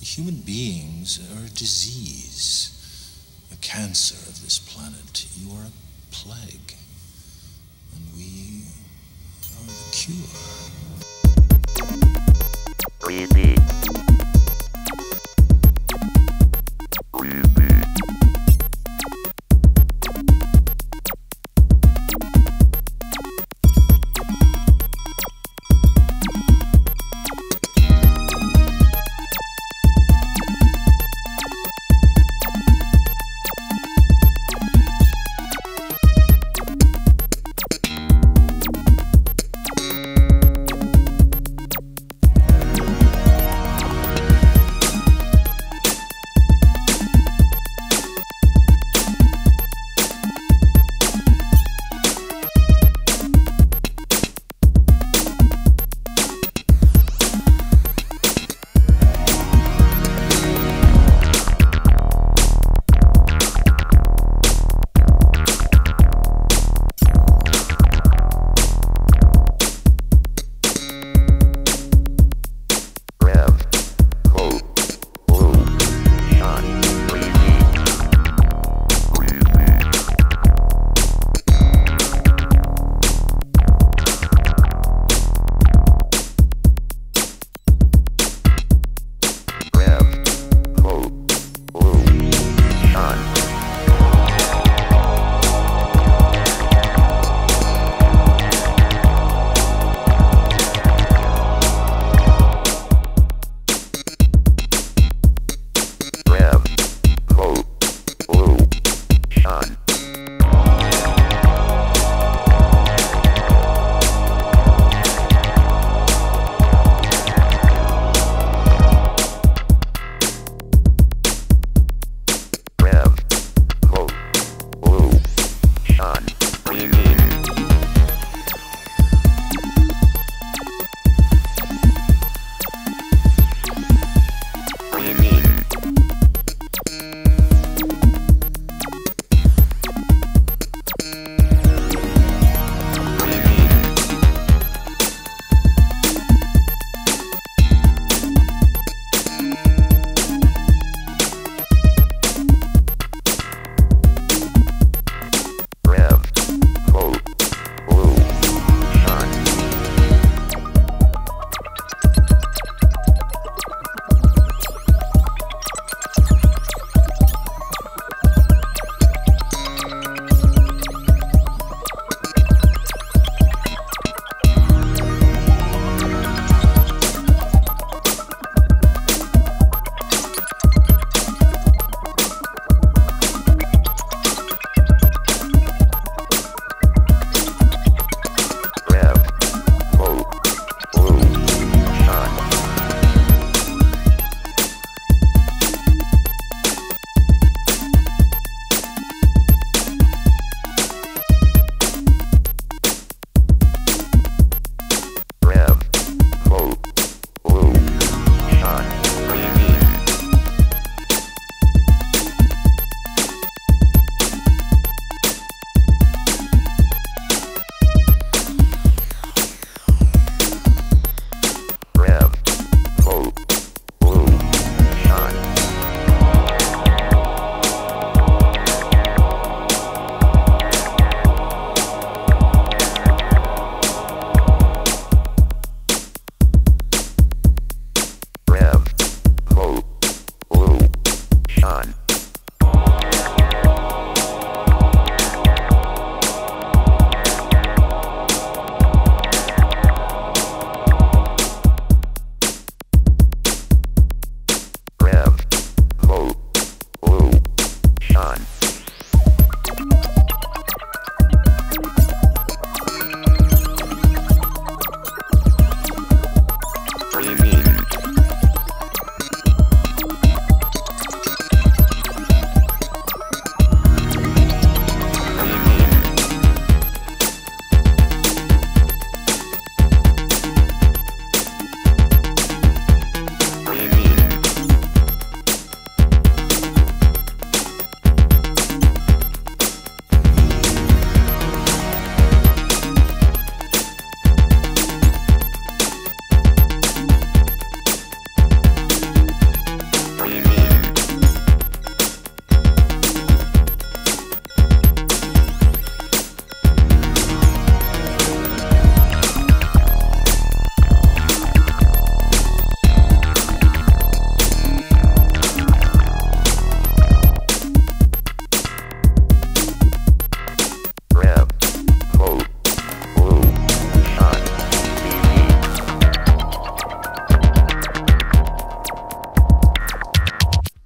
Human beings are a disease, a cancer of this planet. You are a plague, and we are the cure.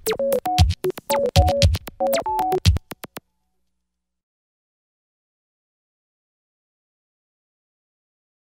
you